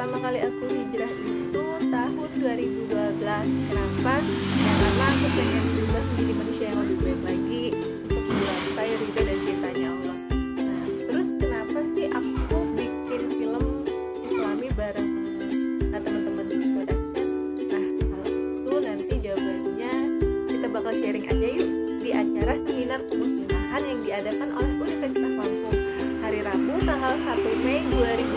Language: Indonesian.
pertama kali aku hijrah itu tahun 2012 kenapa? Ya karena aku pengen berubah menjadi manusia yang lebih baik lagi untuk mencapai ridho dan cintanya Allah. Nah terus kenapa sih aku bikin film islami bareng nah, teman-teman production nah kalau itu nanti jawabannya kita bakal sharing aja yuk di acara seminar kemuslimahan yang diadakan oleh Universitas Lampung. Hari Rabu tanggal 1 Mei 2020